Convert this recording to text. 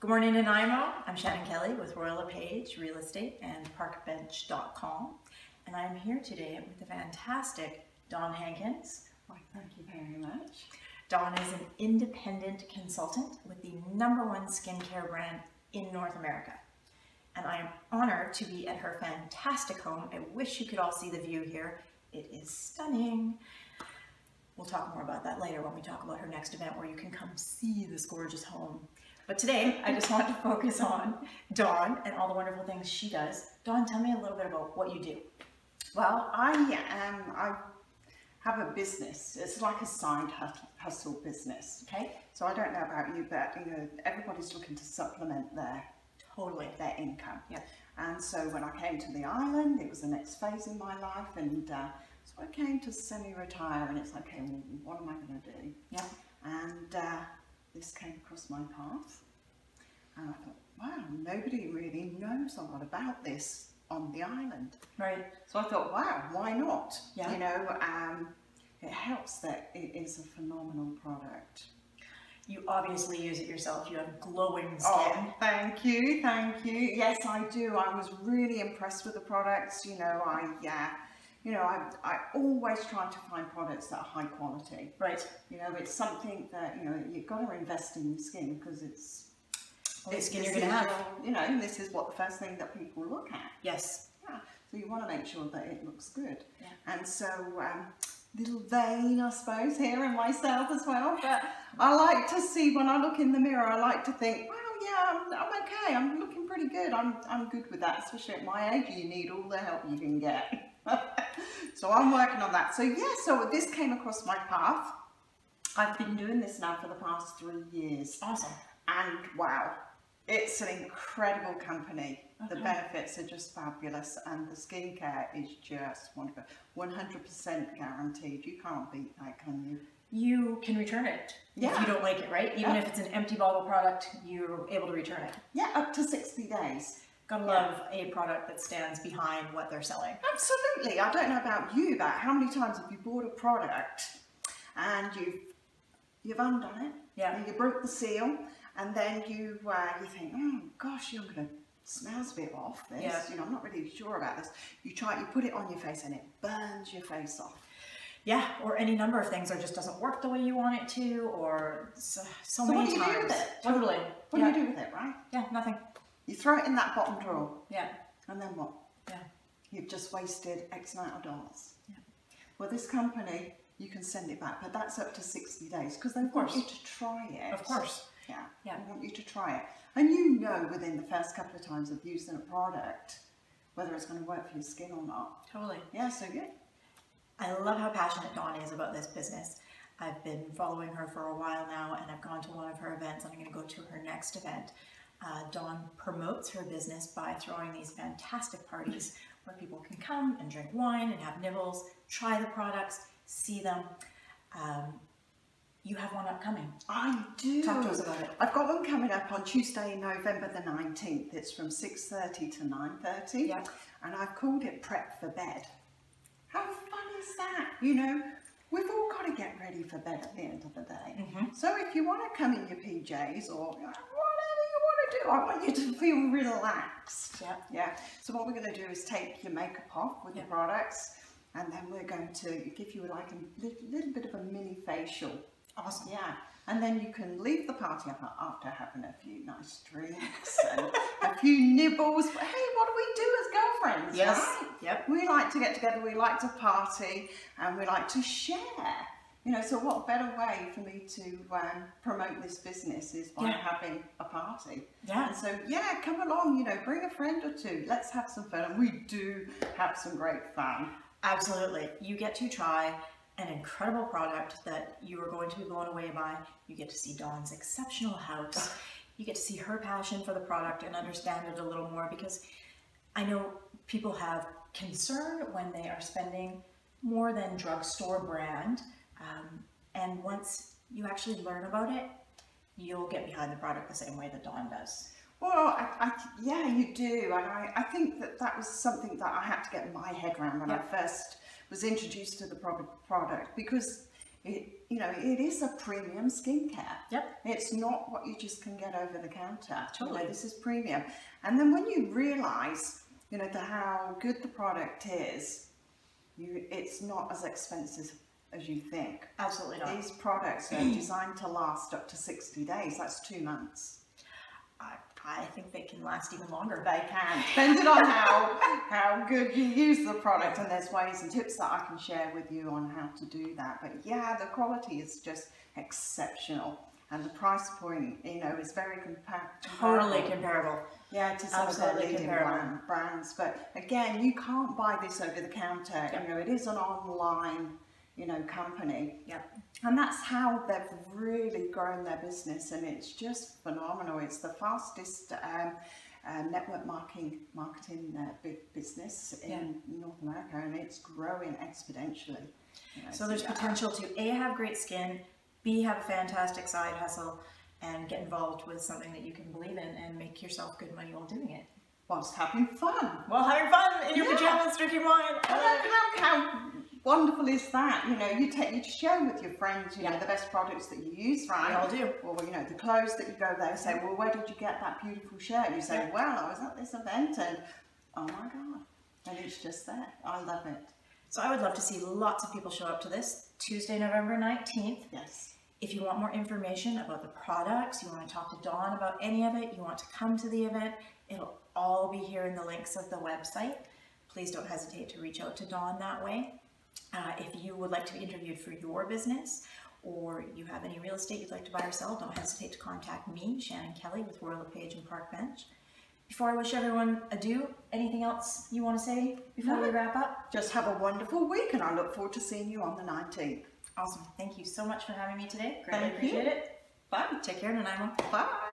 Good morning, Nanaimo. I'm Shanon Kelley with Royal LePage Real Estate and ParkBench.com. And I'm here today with the fantastic Dawn Hankins. Why, thank you very much. Dawn is an independent consultant with the number one skincare brand in North America. And I am honored to be at her fantastic home. I wish you could all see the view here. It is stunning. We'll talk more about that later when we talk about her next event where you can come see this gorgeous home. But today, I just want to focus on Dawn and all the wonderful things she does. Dawn, tell me a little bit about what you do. Well, I am, I have a business. It's like a side hustle business. Okay? So I don't know about you, but you know, everybody's looking to supplement their Totally. their income. Yeah. And so when I came to the island, it was the next phase in my life, and uh, so I came to semi-retire, and it's like, okay, well, what am I going to do? Yeah. And uh, this came across my path, and I thought, wow, nobody really knows a lot about this on the island. Right. So I thought, wow, why not? Yeah. You know, um, it helps that it is a phenomenal product. You obviously use it yourself. You have glowing skin. Oh, thank you, thank you. Yes, I do. I was really impressed with the products. You know, I, yeah, you know, I, I always try to find products that are high quality. Right. You know, it's something that, you know, you've got to invest in your skin because it's, Well, it's- skin you're going to have. your- You know, this is what the first thing that people look at. Yes. Yeah. So you want to make sure that it looks good. Yeah. And so, um, little vain, I suppose, here in myself as well. But I like to see when I look in the mirror, I like to think, well, yeah, I'm, I'm okay. I'm looking pretty good. I'm, I'm good with that, especially at my age. You need all the help you can get. so I'm working on that. So yeah, so this came across my path. I've been doing this now for the past three years. Awesome. And wow, it's an incredible company. The benefits are just fabulous and the skincare is just wonderful. 100% guaranteed. You can't beat that, can you? You can return it if Yeah. you don't like it, right? Even Yeah. if it's an empty bottle product, you're able to return it. Yeah, up to 60 days. Gotta Yeah. love a product that stands behind what they're selling. Absolutely. I don't know about you, but how many times have you bought a product and you've you've undone it? Yeah. and You broke the seal, and then you uh, you think, oh gosh, I'm gonna smells a bit off this. Yeah. You know, I'm not really sure about this. You try, you put it on your face, and it burns your face off. Yeah, or any number of things, or just doesn't work the way you want it to, or so, so, So many what do you do with it? Totally. What yeah. do you do with it, right? Yeah, nothing. You throw it in that bottom drawer, Yeah, and then what? yeah. You've just wasted X amount of dollars. Yeah. Well, this company, you can send it back, but that's up to 60 days because they want course. you to try it. Of course. Yeah. Yeah. They want you to try it. And you know within the first couple of times of using a product whether it's going to work for your skin or not. Totally. Yeah, so good. I love how passionate Dawn is about this business. I've been following her for a while now and I've gone to one of her events. And I'm going to go to her next event. Uh, Dawn promotes her business by throwing these fantastic parties where people can come and drink wine and have nibbles, try the products, see them. Um, you have one upcoming. I do. Talk to us about it. I've got one coming up on Tuesday, November the 19th. It's from 6.30 to 9.30. Yep. And I've called it Prep for Bed. How fun is that? You know, we've all got to get ready for bed at the end of the day. Mhm. So if you want to come in your PJs or whatever you want to do, I want you to feel relaxed. Yeah. Yeah. So what we're going to do is take your makeup off with Yeah. the products and then we're going to give you like a little, little bit of a mini facial. Awesome. Yeah, and then you can leave the party after having a few nice drinks and a few nibbles. But hey, what do we do as girlfriends? Yes. right? Yep. We like to get together, we like to party, and we like to share. You know, so what better way for me to um, promote this business is by Yeah. having a party. Yeah. And so, yeah, come along, you know, bring a friend or two. Let's have some fun. And we do have some great fun. Absolutely. You get to try an incredible product that you are going to be blown away by. You get to see Dawn's exceptional house. You get to see her passion for the product and understand it a little more because I know people have concern when they are spending more than drugstore brand. Um, and once you actually learn about it, you'll get behind the product the same way that Dawn does. Well, I, I, yeah, you do, and I, I think that that was something that I had to get my head around when I first was introduced to the pro- product because it, you know, it is a premium skincare. Yep. It's not what you just can get over the counter. You know, Totally. this is premium. And then when you realise, you know, the, how good the product is, you, it's not as expensive as you think. Absolutely not. These products are designed to last up to 60 days. That's two months. I, I think they can last even longer. They can, depending on how how good you use the product. And there's ways and tips that I can share with you on how to do that. But yeah, the quality is just exceptional, and the price point, you know, is very compa- Totally comparable. comparable. Yeah, to some of the Absolutely leading comparable. brand, brands. But again, you can't buy this over the counter. Yep. You know, it is an online, you know, company. Yep. And that's how they've really grown their business, and it's just phenomenal. It's the fastest um, uh, network marketing marketing uh, big business in North America, and it's growing exponentially. you know, So there's yeah. potential to A, have great skin, B, have a fantastic side hustle, and get involved with something that you can believe in and make yourself good money while doing it. whilst having fun. While having fun in your Yeah. pajamas, drinking wine. And then how, how wonderful is that? You know, you take you share with your friends, you know, Yeah. the best products that you use, right? We all do. Or you know, the clothes that you go there. Say, mm-hmm. well, where did you get that beautiful shirt? You say, Yeah. well, I was at this event, and oh my god, and it's just there. I love it. So I would love to see lots of people show up to this Tuesday, November 19th. Yes. If you want more information about the products, you want to talk to Dawn about any of it, you want to come to the event, it'll all be here in the links of the website. Please don't hesitate to reach out to Dawn that way. Uh, if you would like to be interviewed for your business or you have any real estate you'd like to buy or sell, don't hesitate to contact me, Shanon Kelley with Royal LePage and Park Bench. Before I wish everyone adieu, anything else you want to say before No. we wrap up? Just have a wonderful week, and I look forward to seeing you on the 19th. Awesome. Thank you so much for having me today. Greatly Thank you. appreciate it. Bye. Take care, Nanaimo. Bye.